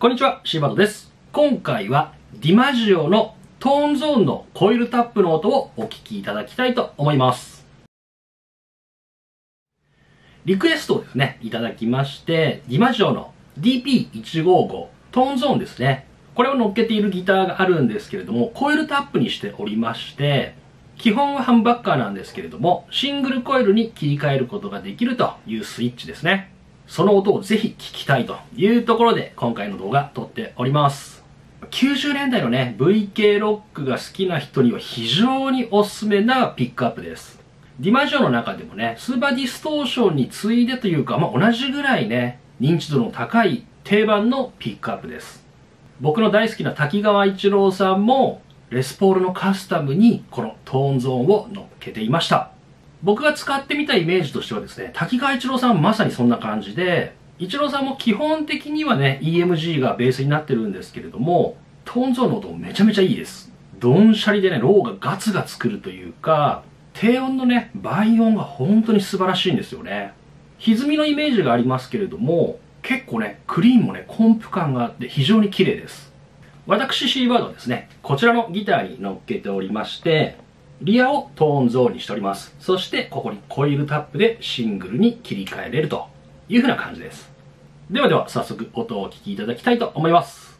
こんにちは、シーバードです。今回はディマジオのトーンゾーンのコイルタップの音をお聞きいただきたいと思います。リクエストをですね、いただきまして、ディマジオの DP155 トーンゾーンですね。これを乗っけているギターがあるんですけれども、コイルタップにしておりまして、基本はハンバッカーなんですけれども、シングルコイルに切り替えることができるというスイッチですね。その音をぜひ聞きたいというところで今回の動画撮っております。90年代のね、VK ロックが好きな人には非常におすすめなピックアップです。ディマジオの中でもね、スーパーディストーションに次いでというか、まあ、同じぐらいね、認知度の高い定番のピックアップです。僕の大好きな滝川一郎さんも、レスポールのカスタムにこのトーンゾーンを乗っけていました。僕が使ってみたイメージとしてはですね、滝川一郎さんはまさにそんな感じで、一郎さんも基本的にはね、EMG がベースになってるんですけれども、トーンゾーンの音めちゃめちゃいいです。ドンシャリでね、ローがガツガツくるというか、低音のね、倍音が本当に素晴らしいんですよね。歪みのイメージがありますけれども、結構ね、クリーンもね、コンプ感があって非常に綺麗です。私 C バードはですね、こちらのギターに乗っけておりまして、リアをトーンゾーンにしております。そして、ここにコイルタップでシングルに切り替えれるというふうな感じです。ではでは、早速音をお聴きいただきたいと思います。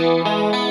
Música